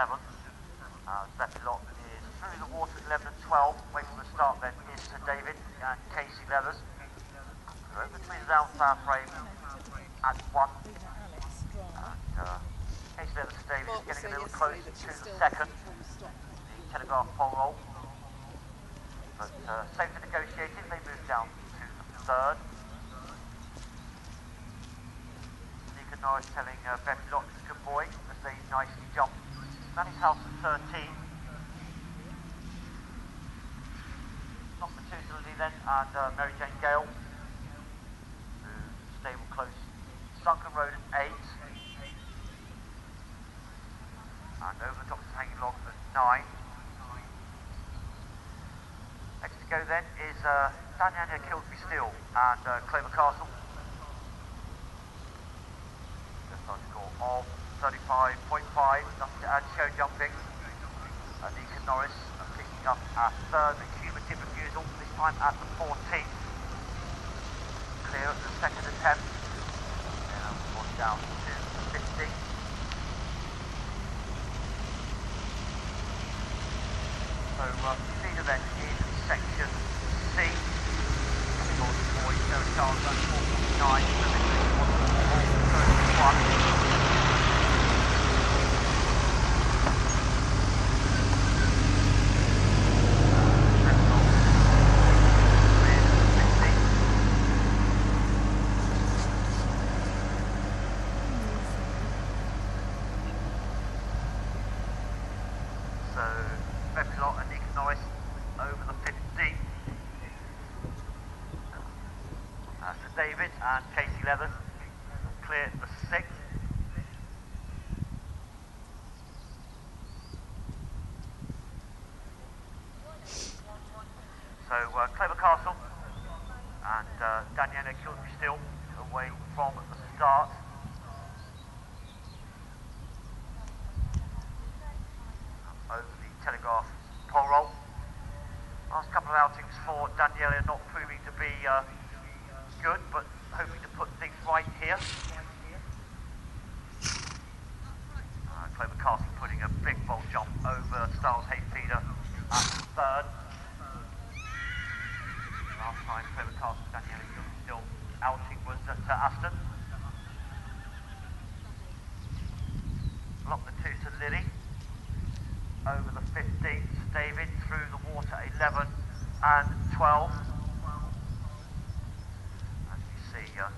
7. Uh, Beppy Lot is through the water at 11 and 12. Away from the start then is Sir David and Casey Leathers. So between down frame at 1. And uh, Casey Leathers Sir David is getting a little closer to the second. The Telegraph pole roll. But uh, safe for negotiating, they move down to the third. Norris telling uh, Ben Locke, good boy, as they nicely jump. Manny's house at 13. Not Methuselah then, and uh, Mary Jane Gale, who stable close. Sunken Road at 8. And over the top of Hanging Log at 9. Next to go then is uh, Daniela Kilsby Steel and uh, Clover Castle. of 35.5, nothing to add, show jumping. Uh, Deacon Norris picking up a third cumulative refusal, this time at the 14th. Clear at the second attempt. Now one down to 50. So uh, leader then in section C. No Charles, 49, Febulot and Nick Norris over the 15. Uh, Sir David and Casey Leathers clear the 6. So uh, Clover Castle and uh, Daniela Kilby still away from the start. Telegraph pole roll. Last couple of outings for Daniele not proving to be uh, good, but hoping to put things right here. Uh, Clover Castle putting a big bold jump over Styles Hayfeeder at third. Last time Clover Carson Daniele still outing was at uh, Aston. Lock the two to Lily and 12. As you see, uh,